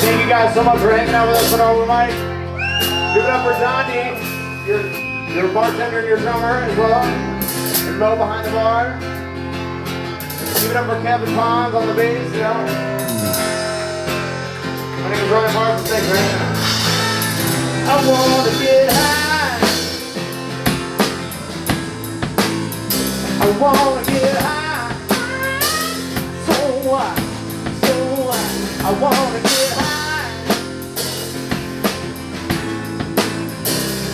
thank you guys so much for hanging out with us on Open Mic. Give it up for Donnie, your, your bartender and your drummer as well. And Mo behind the bar. Give it up for Kevin Pons on the bass, you know. My name is Ryan for hanging out. I wanna get high. I wanna get high. So what? So what? I wanna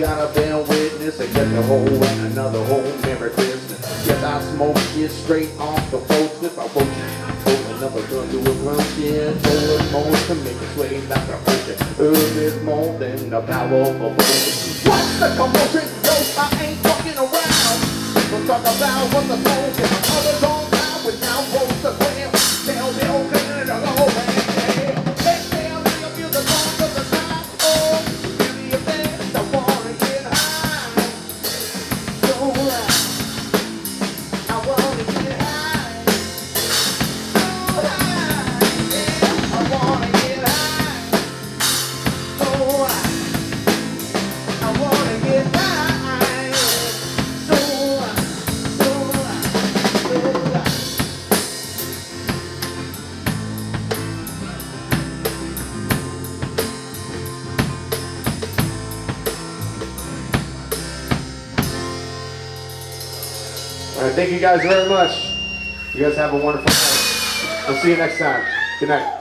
gotta bear witness and get the hole and another hole. Merry Christmas. Yes, I smoke shit straight off the focus. I wrote it. Another gun to a ground shit. It more to make it sway like a ocean. Earth is more than the power of a. What's the commotion? No, I ain't fucking around. We'll talk about what the smoke is. Others on All right, thank you guys very much. You guys have a wonderful night. We'll see you next time. Good night.